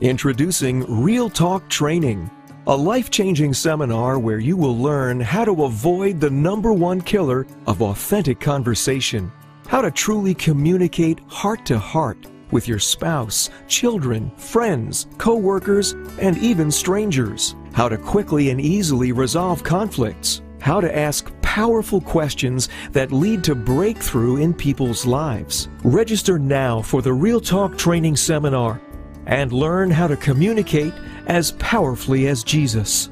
Introducing Real Talk Training, a life changing seminar where you will learn how to avoid the number one killer of authentic conversation, how to truly communicate heart to heart with your spouse, children, friends, co workers, and even strangers, how to quickly and easily resolve conflicts, how to ask powerful questions that lead to breakthrough in people's lives. Register now for the Real Talk Training Seminar and learn how to communicate as powerfully as Jesus.